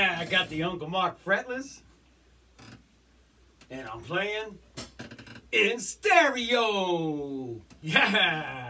Yeah, I got the Uncle Mark fretless. And I'm playing in stereo. Yeah.